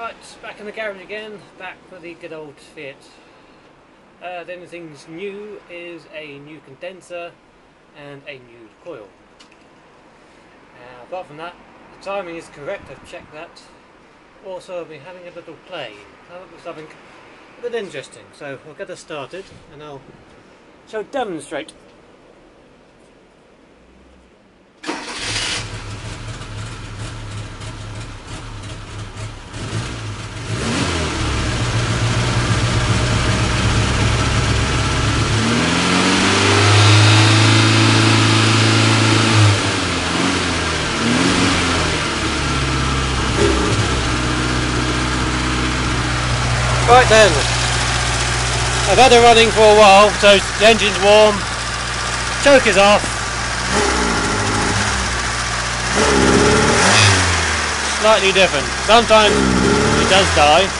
Right, back in the garage again, back with the good old Fiat. Uh, the only things new is a new condenser and a new coil. Uh, apart from that, the timing is correct, I've checked that. Also, I've been having a little play. With something a bit interesting, so we'll get us started and I'll shall demonstrate. I've had it running for a while, so the engine's warm, choke is off. Slightly different. Sometimes it does die.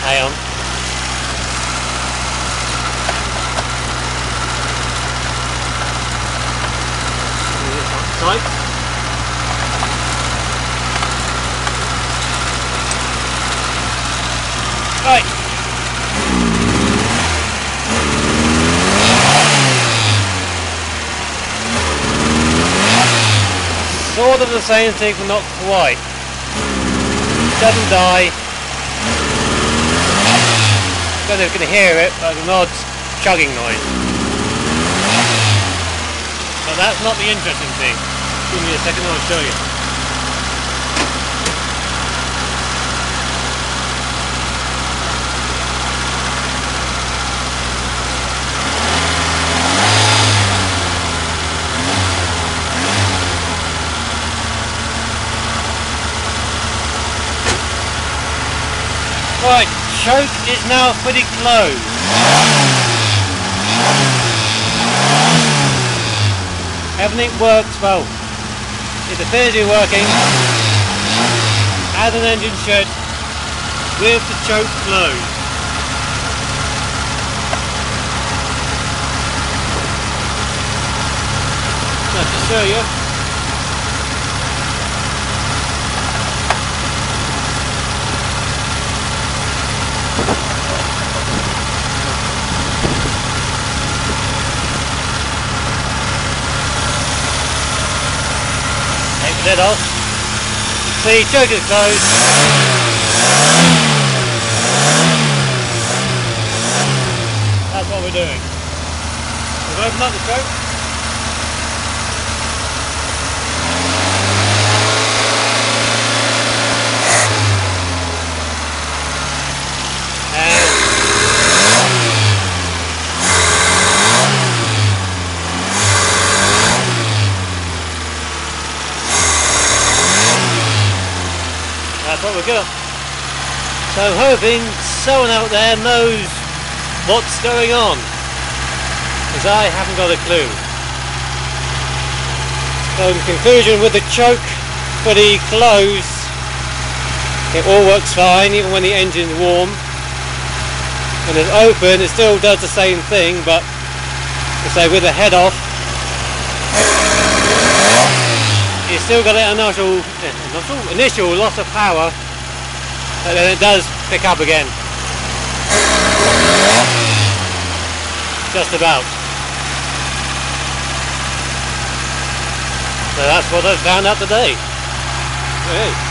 Hang on. Tight. Right. Sort of the same thing, but not quite. Doesn't die. Don't know if you can hear it, but an odd chugging noise. But that's not the interesting thing. Give me a second, I'll show you. Right, choke is now fully closed. Everything works well. It appears to be working as an engine should with the choke closed. Just to show you, The off. See, choke is closed. That's what we're doing. We've opened up the choke. And That's what we've got. So I'm hoping someone out there knows what's going on. Because I haven't got a clue. So in conclusion with the choke fully closed, it all works fine even when the engine's warm. When it's open it still does the same thing but say with the head off you still got an initial, initial, loss of power, but then it does pick up again. Just about. So that's what I've found out today. Hey.